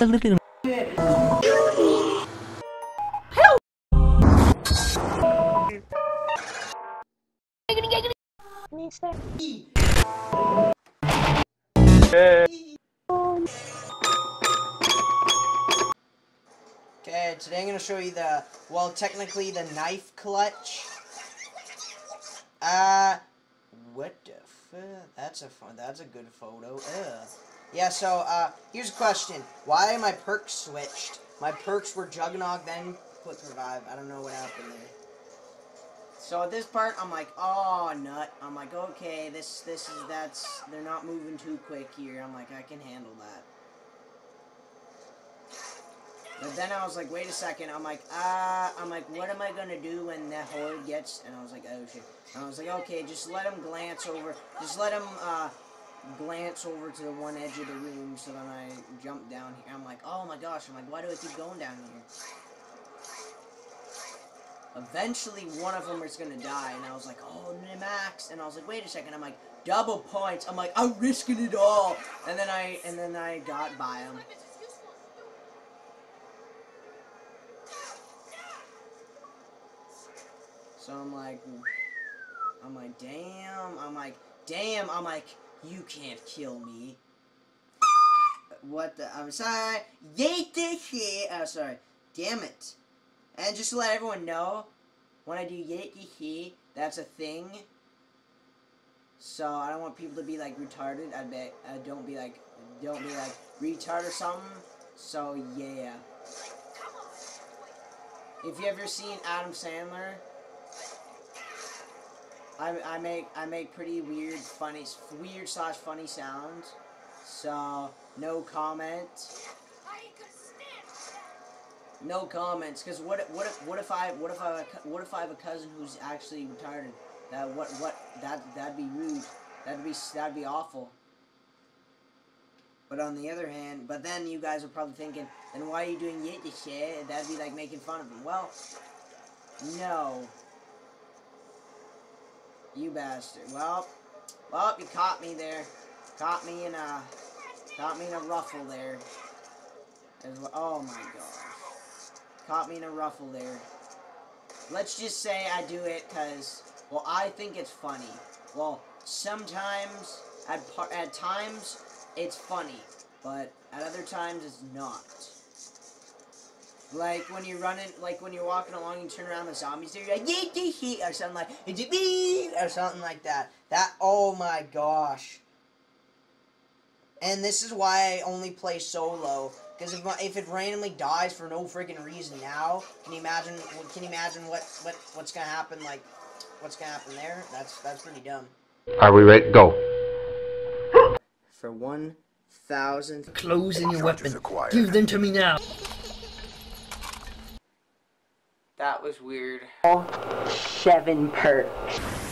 Okay, today I'm gonna show you the, well, technically the knife clutch. Uh, what the? That's a that's a good photo. Ugh. Yeah, so, uh, here's a question. Why my perks switched? My perks were Juggernog, then Quick Revive. I don't know what happened there. So at this part, I'm like, oh, nut. I'm like, okay, this, this is, that's, they're not moving too quick here. I'm like, I can handle that. But then I was like, wait a second. I'm like, ah, I'm like, what am I gonna do when that horde gets? And I was like, oh shit. And I was like, okay, just let him glance over. Just let him uh, glance over to the one edge of the room. So then I jump down here. I'm like, oh my gosh. I'm like, why do I keep going down here? Eventually, one of them is gonna die, and I was like, oh, Max. And I was like, wait a second. I'm like, double points. I'm like, I'm risking it all. And then I, and then I got by him. So I'm like, I'm like, damn. I'm like, damn. I'm like, you can't kill me. What the? I'm sorry. Shit. Oh, sorry. Damn it. And just to let everyone know, when I do yeet this that's a thing. So I don't want people to be like retarded. I bet. Uh, don't be like, don't be like retard or something. So yeah. If you ever seen Adam Sandler, I, I make I make pretty weird, funny, weird slash funny sounds. So no comment. No comments, because what what if what if I what if I what if I have a cousin who's actually retarded? That what what that that'd be rude. That'd be that'd be awful. But on the other hand, but then you guys are probably thinking, then why are you doing yit shit? That'd be like making fun of him. Well, no. You bastard. Well, well, you caught me there. Caught me in a, caught me in a ruffle there. Well. Oh my gosh. Caught me in a ruffle there. Let's just say I do it because, well, I think it's funny. Well, sometimes, at, at times, it's funny. But at other times, it's not. Like when you're running, like when you're walking along, you turn around, the zombies there, you're like, yeah, yeah, yeah, or something like, is me? Or something like that. That, oh my gosh. And this is why I only play solo. Because if, if it randomly dies for no freaking reason now, can you imagine, can you imagine what, what, what's gonna happen, like, what's gonna happen there? That's, that's pretty dumb. Are we ready? Go. For one thousand. Clothes in your weapon. Give them to me now. That was weird. Seven perks.